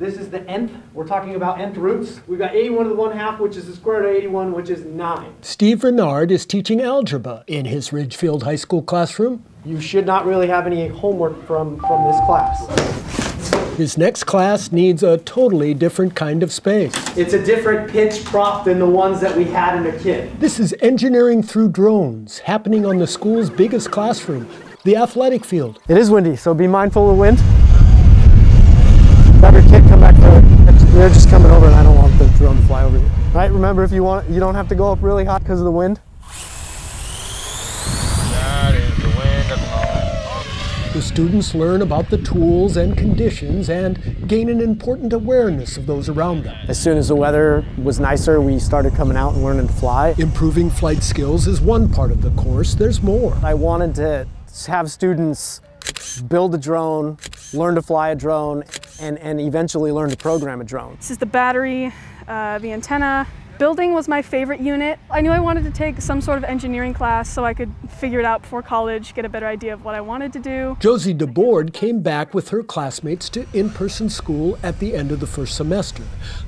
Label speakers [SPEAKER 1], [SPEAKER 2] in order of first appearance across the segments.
[SPEAKER 1] This is the nth. We're talking about nth roots. We've got 81 to the 1 half, which is the square root of 81, which is 9.
[SPEAKER 2] Steve Rinard is teaching algebra in his Ridgefield High School classroom.
[SPEAKER 1] You should not really have any homework from, from this class.
[SPEAKER 2] His next class needs a totally different kind of space.
[SPEAKER 1] It's a different pitch prop than the ones that we had in the kid.
[SPEAKER 2] This is engineering through drones, happening on the school's biggest classroom, the athletic field.
[SPEAKER 1] It is windy, so be mindful of the wind. Have your kid come back for it. They're just coming over and I don't want the drone to fly over you. Right, remember if you want, you don't have to go up really hot because of the wind.
[SPEAKER 3] That is the wind at the moment.
[SPEAKER 2] The students learn about the tools and conditions and gain an important awareness of those around them.
[SPEAKER 1] As soon as the weather was nicer, we started coming out and learning to fly.
[SPEAKER 2] Improving flight skills is one part of the course, there's more.
[SPEAKER 1] I wanted to have students build a drone, learn to fly a drone, and, and eventually learn to program a drone.
[SPEAKER 4] This is the battery, uh, the antenna. Building was my favorite unit. I knew I wanted to take some sort of engineering class so I could figure it out before college, get a better idea of what I wanted to do.
[SPEAKER 2] Josie Debord came back with her classmates to in-person school at the end of the first semester.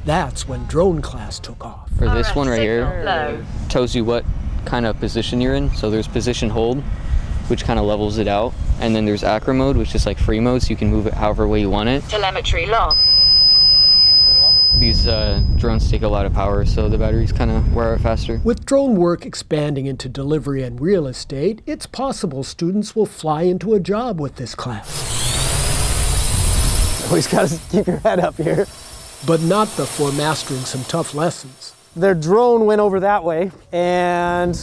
[SPEAKER 2] That's when drone class took off.
[SPEAKER 5] For this one right here, tells you what kind of position you're in. So there's position hold, which kind of levels it out. And then there's acro mode, which is like free mode, so you can move it however way you want it.
[SPEAKER 6] Telemetry lost.
[SPEAKER 5] These uh, drones take a lot of power, so the batteries kind of wear out faster.
[SPEAKER 2] With drone work expanding into delivery and real estate, it's possible students will fly into a job with this class.
[SPEAKER 1] Always got to keep your head up here.
[SPEAKER 2] But not before mastering some tough lessons.
[SPEAKER 1] Their drone went over that way and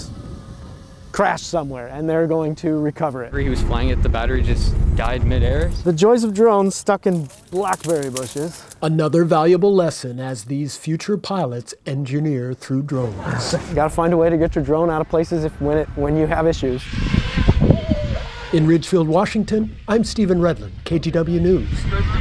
[SPEAKER 1] crashed somewhere, and they're going to recover it.
[SPEAKER 5] He was flying it, the battery just died midair.
[SPEAKER 1] The joys of drones stuck in blackberry bushes.
[SPEAKER 2] Another valuable lesson as these future pilots engineer through drones.
[SPEAKER 1] You gotta find a way to get your drone out of places if when, it, when you have issues.
[SPEAKER 2] In Ridgefield, Washington, I'm Stephen Redlin, KGW News.